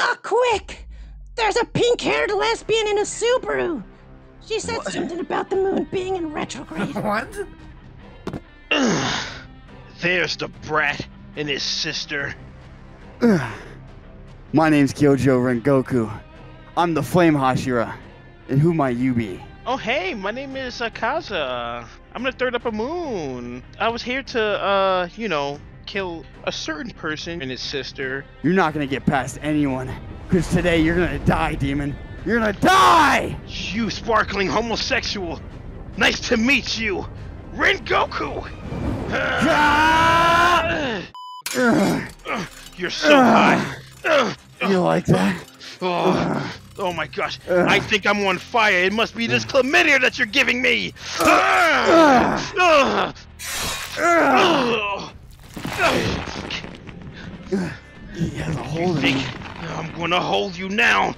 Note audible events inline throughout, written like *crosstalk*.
Yeah, quick! There's a pink haired lesbian in a Subaru! She said something about the moon being in retrograde. *laughs* What? There's the brat and his sister. My name's Kyojuro Rengoku. I'm the Flame Hashira. And who might you be? Oh, hey, my name is Akaza. I'm the third upper moon. I was here to, uh, you know, kill a certain person and his sister. You're not gonna get past anyone. Cause today you're gonna die, demon. You're gonna die! You sparkling homosexual. Nice to meet you, Rengoku. Ah! Ugh, Ugh, You're so hot. Ugh, you like that? Oh, oh my gosh. I think I'm on fire. It must be this chlamydia that you're giving me. He has a You hold of think me. I'm gonna hold you now?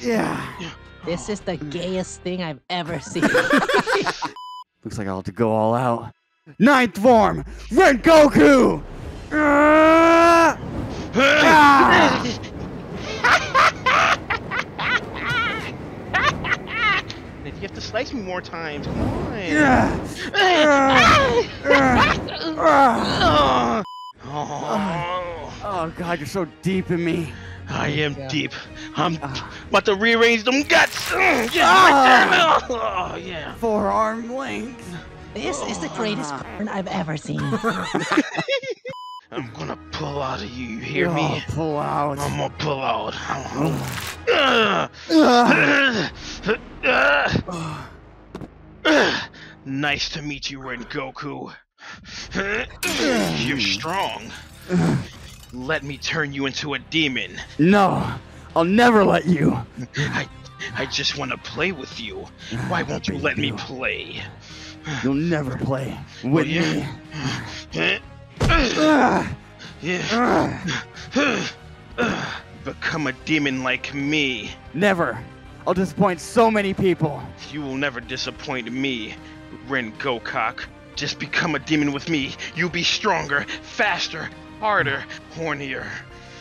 Yeah. This is the gayest thing I've ever seen. *laughs* Looks like I'll have to go all out. Ninth form! Rengoku! Ah! If you have to slice me more times, come on. Yeah. Oh, *laughs* Oh god, you're so deep in me. I am Yeah. deep. I'm Ah. about to rearrange them guts. Ah. Mm, yeah, right there. Ah. Oh, yeah. Forearm length. this is the greatest ah. porn I've ever seen. *laughs* *laughs* I'm gonna pull out of you. You hear me? Oh, pull out. I'm gonna pull out. Oh. Ah. nice to meet you, Rengoku. You're strong. Let me turn you into a demon. No, I'll never let you. I, I just want to play with you. Why won't you let me play? You'll never play with me. Ah, Yeah. ah. Become a demon like me. Never. I'll disappoint so many people. You will never disappoint me, Ren Gokok. Just become a demon with me. You'll be stronger, faster, harder, hornier.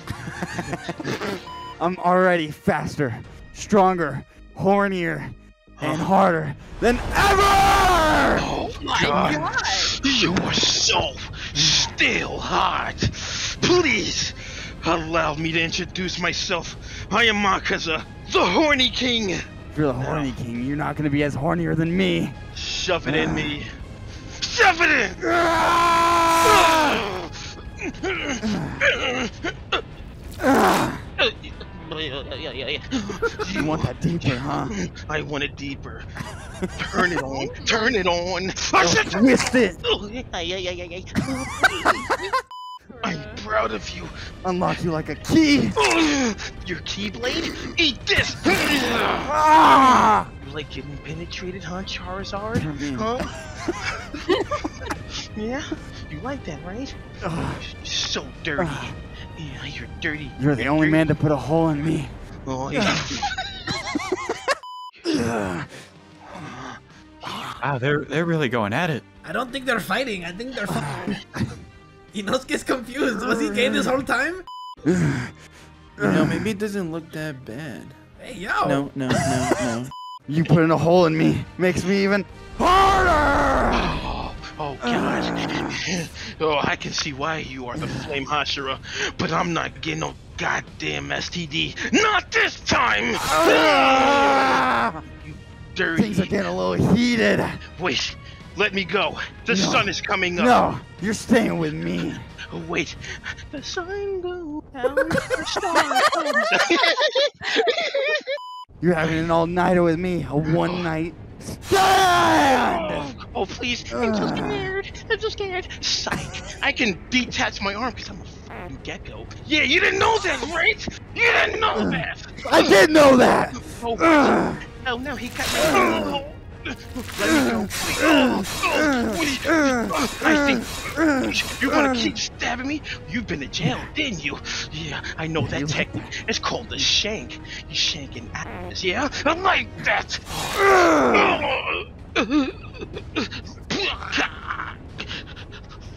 *laughs* I'm already faster, stronger, hornier, and harder than ever! Oh my oh god! You are so still hot. Please allow me to introduce myself. I am Makaza, the Horny King. If you're the horny king, you're not gonna be as hornier than me. Shove it in me. Shove it in. Ah! Ah! You want that deeper, huh? I want it deeper. Turn it on. Turn it on. I said- Twist it! I'm proud of you. Unlock you like a key! Your keyblade? Eat this! Ah! You like getting penetrated, huh, Charizard? Huh? *laughs* yeah? You like that, right? Ah. You're so dirty. Ah. Yeah, you're dirty. You're the only man to put a hole in me. Oh, *laughs* yeah. Wow, they're they're really going at it. I don't think they're fighting. I think they're *sighs* *laughs* fucking. Inosuke's confused. Was he gay this whole time? *sighs* You know, maybe it doesn't look that bad. Hey, yo. No, no, no, no. *laughs* You putting a hole in me makes me even harder! Oh, oh God. *sighs* oh, I can see why you are the Flame Hashira, but I'm not getting no goddamn STD. Not this time! Ah! *sighs* Dirty. Things are getting a little heated. Wait, let me go. The No. sun is coming up. No, you're staying with me. Oh, wait. The sun goes down, the star comes *laughs* You're having an all-nighter with me, a one-night *gasps* stand. Oh, oh, please. I'm so Ugh. scared. I'm so scared. Psych. I can detach my arm because I'm a fucking gecko. Yeah, you didn't know that, right? You didn't know that. I did know that. Oh, oh no, he got me. Let me go. Oh, oh, wait. I think you're gonna keep stabbing me. You've been to jail, didn't you? Yeah, I know that technique. It's called the shank. You shanking ass, yeah? I like that.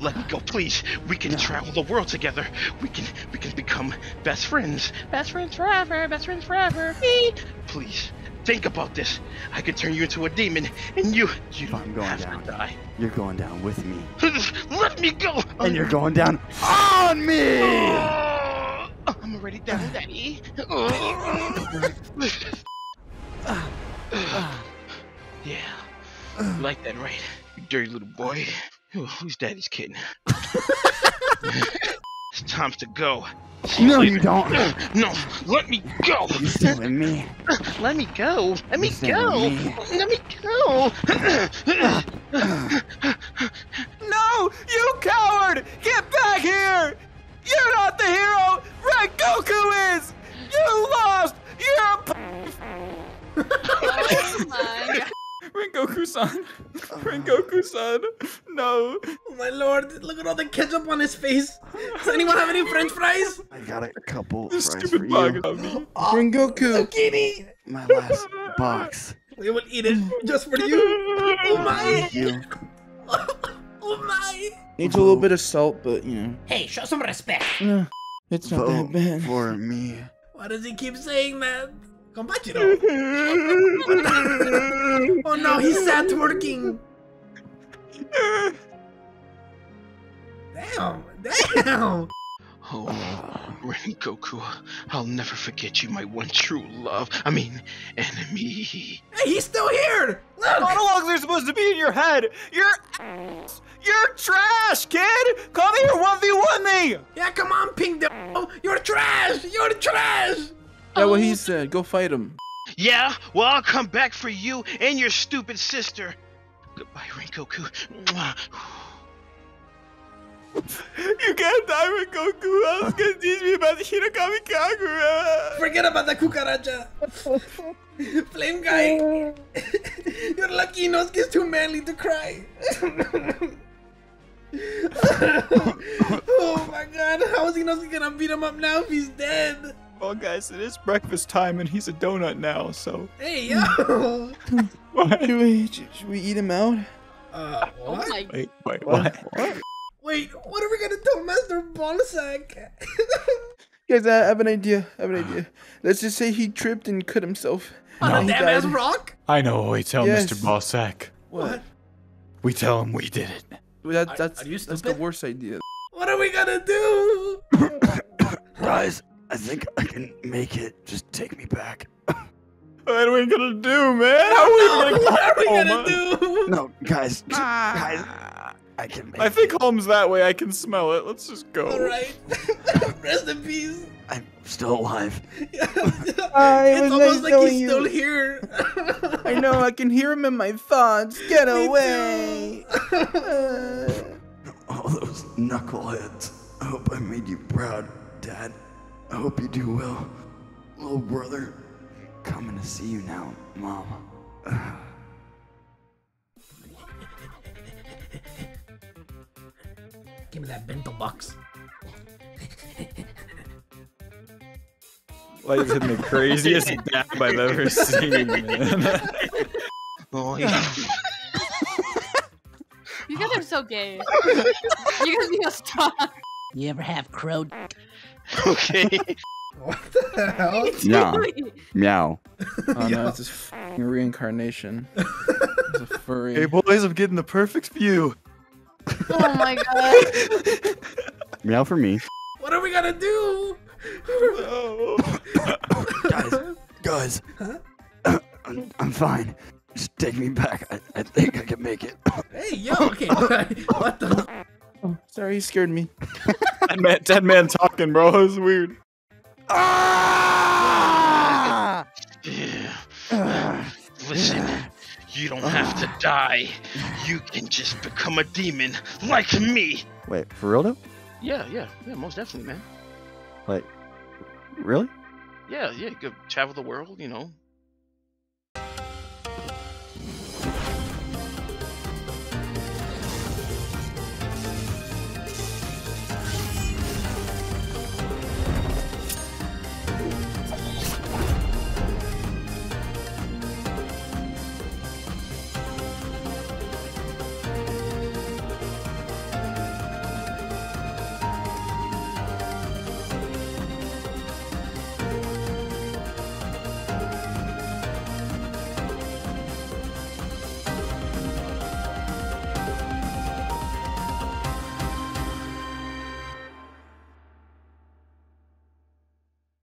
let me go, please. We can travel the world together. We can we can become best friends. Best friends forever. Best friends forever. Please. Think about this. I could turn you into a demon, and you you don't I'm going have down. to die. You're going down with me. *laughs* Let me go. And you're going down on me! Oh, I'm already down, ah. Daddy. Ah. yeah, you like that, right? You dirty little boy. Who's Daddy's kid? *laughs* *laughs* it's time to go. See No, later. you don't. *clears throat* No, let me go. You stay with me. *clears throat* Let me go. Let me You stay go. me. Let me go. *clears throat* No! You coward! Get back here! You're not the hero! Rengoku is! You lost! You're a *laughs* p- Oh my god. Rengoku-san! Rengoku-san! No! Oh my lord, look at all the ketchup on his face. Does anyone have any french fries? I got a couple This fries for stupid bug you. on me. Rengoku. Zucchini! My last box. We will eat it just for you. Oh my! Thank you. *laughs* Oh my! Needs a little bit of salt, but you know, Hey, show some respect. eh, it's not Vote that bad. for me. Why does he keep saying that? Gonpachiro. *laughs* oh no, he's sad twerking. Damn, damn. Oh, Rengoku, I'll never forget you, my one true love. I mean, enemy. Hey, he's still here. Look. Monologues are supposed to be in your head! You're ass! You're trash, kid! Come here, 1v1 me! Yeah, come on, Pink Dip. You're trash. You're trash. Yeah, what he um, said. Go fight him. Yeah, well, I'll come back for you and your stupid sister. Goodbye, Rengoku. You can't die, Rengoku! I was gonna teach me about the Hinokami Kagura! Forget about the cucaracha. Flame guy. *laughs* You're lucky Inosuke's too manly to cry. *laughs* oh my god, how is Inosuke gonna beat him up now if he's dead? Well, guys, it is breakfast time and he's a donut now, so. Hey, yo! *laughs* What? Should we, should we eat him out? Uh, Oh what? my Wait, wait, what? Wait, what are we gonna tell Master Ballsack? *laughs* Guys, I have an idea. I have an idea. Let's just say he tripped and cut himself. On and a he damn ass rock? I know what we tell Yes. Mr. Ballsack. What? We tell him we did it. That, that's are you that's the worst idea. What are we gonna do? *coughs* Guys, I think I can make it. Just take me back. What are we gonna do, man? How are we gonna *laughs* what are we gonna do? No, guys. just- *laughs* ah. guys, I can make I think it. home's that way. I can smell it. Let's just go. Alright. *laughs* Rest in peace. I'm still alive. I it's was almost nice like he's you. still here. I know. I can hear him in my thoughts. Get Me away. All those knuckleheads. I hope I made you proud, Dad. I hope you do well. Little brother, coming to see you now, Mom. *sighs* Give me that bento box. Like in the craziest *laughs* dab I've ever seen, man. Oh, *laughs* yeah. You guys are so gay. you guys need to stop. You ever have crow? okay. *laughs* What the hell? Nah. Meow. oh no, it's his f***ing reincarnation. It's a furry. hey, boys, I'm getting the perfect view. Oh my *laughs* god. Meow for me. What are we gonna do? Oh. *coughs* Guys, guys. I'm, *coughs* I'm fine. Just take me back. I, I think I can make it. Hey, yo, okay. *laughs* what the? *coughs* Oh, sorry, he scared me. Dead man, dead man talking, bro. *laughs* It was weird. Ah! Yeah. Listen, you don't have to die. You can just become a demon like me. Wait, for real though? Yeah, yeah, yeah, most definitely, man. Like, really? Yeah, yeah, you could travel the world, you know,